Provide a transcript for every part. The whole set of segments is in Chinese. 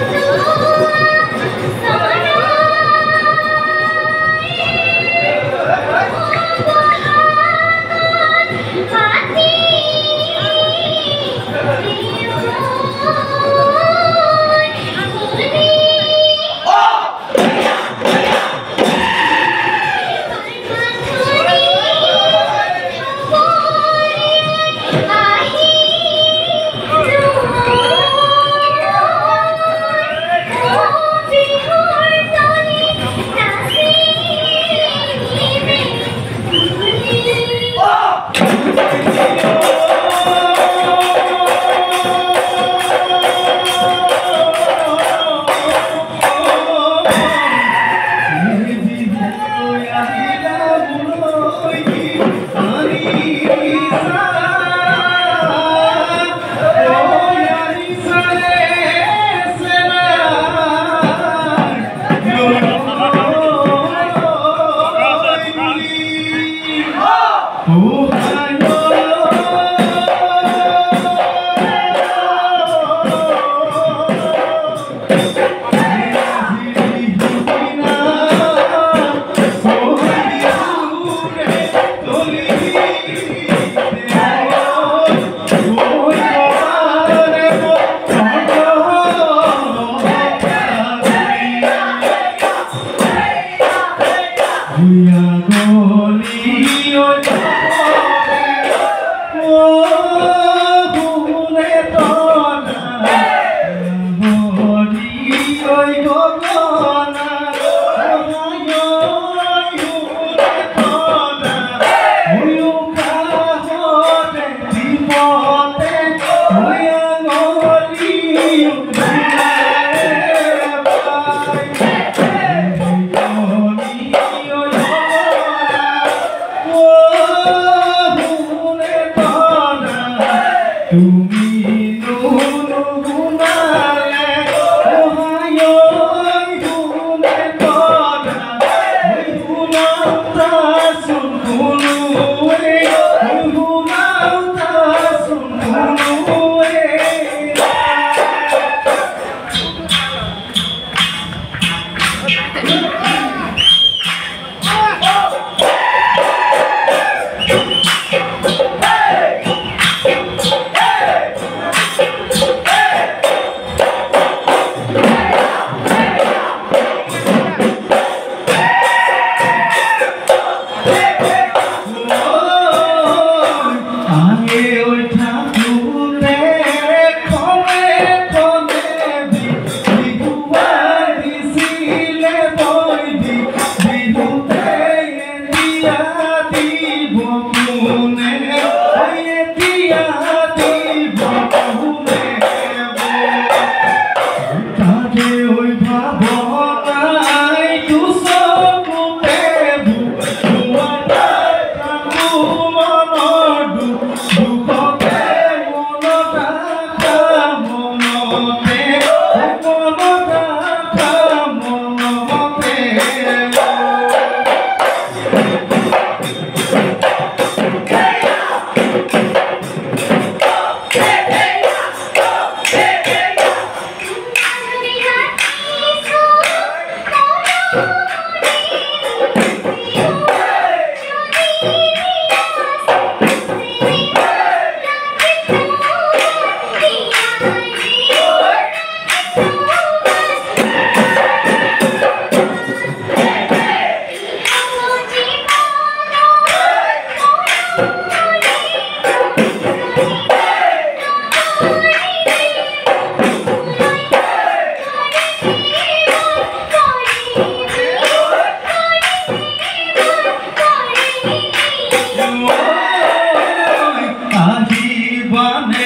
Não, não.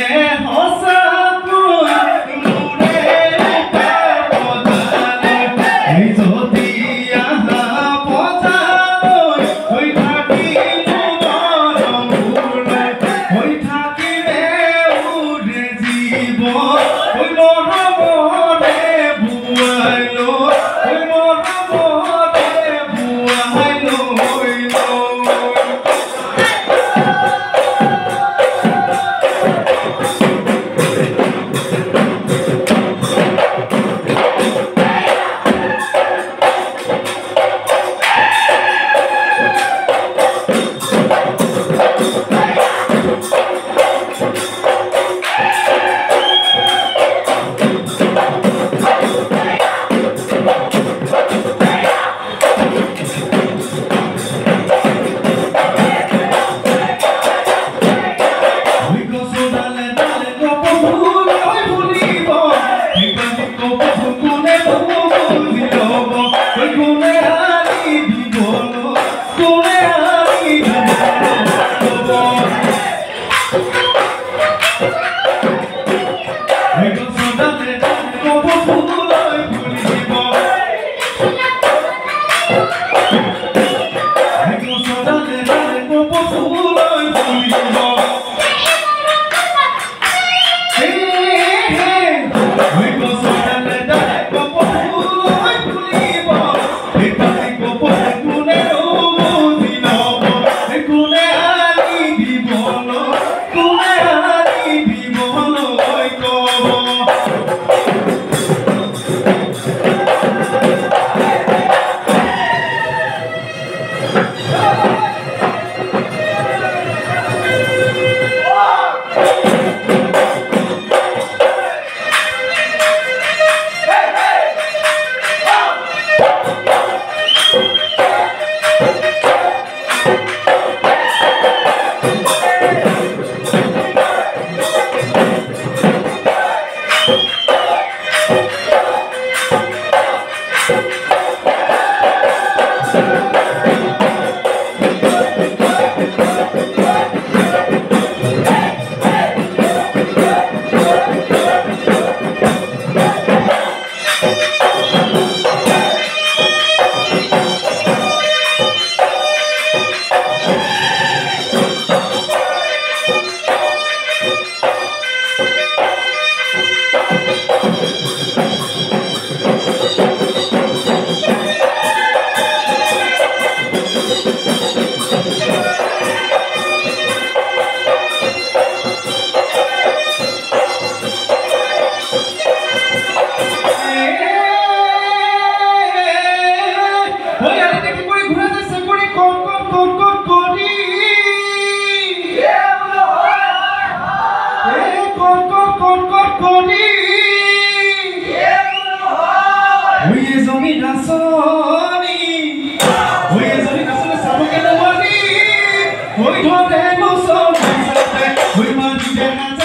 awesome. Okay. 每趟这么想，其实你每晚。